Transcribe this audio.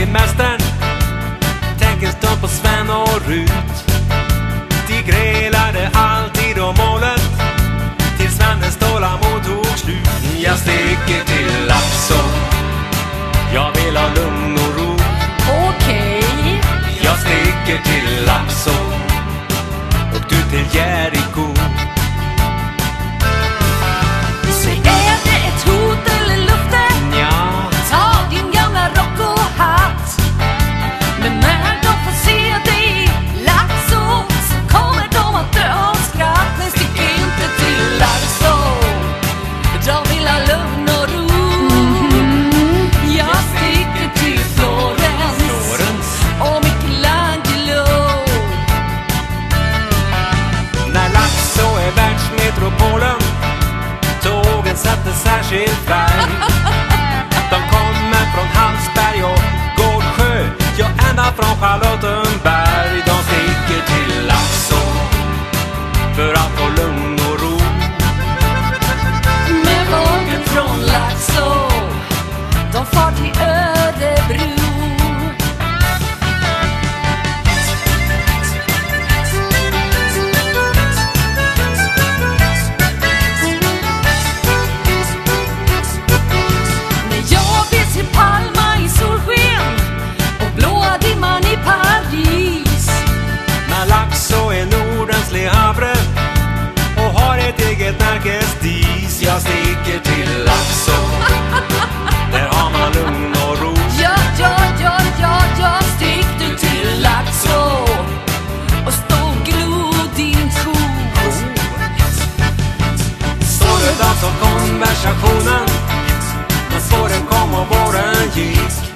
Semestern, mästaren Tänker stå på Sven och Rut. De grälade alltid om målet. Tills Svennes tålamod tog slut. Jag sticker till Laxå. Jag vill ha lugn och ro. Okej. Okay. Jag sticker till Laxå. Och du till Jeriko. Sticker till Laxå. Där har man lugn och ro. Ja, ja, ja, ja, ja, stick du till Laxå och stå och glo din ko. Så det alltså konversationen. När spåren kom och våren gick